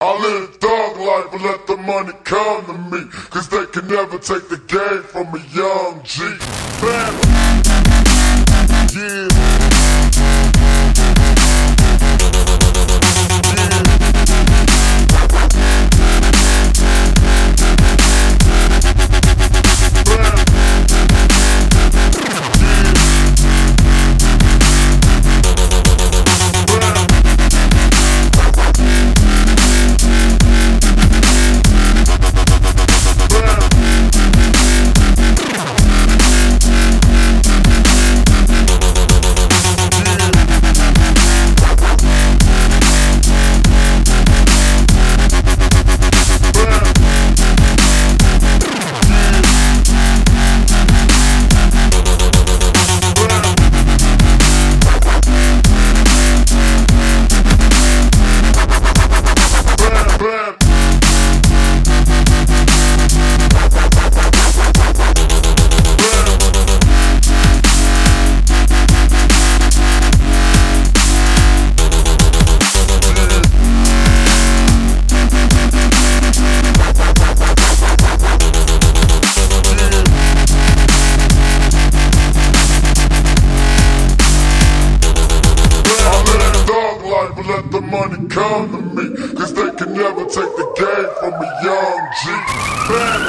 I live thug life, and let the money come to me. Cause they can never take the game from a young G. Yeah. To me. Cause they can never take the game from a young G. Man.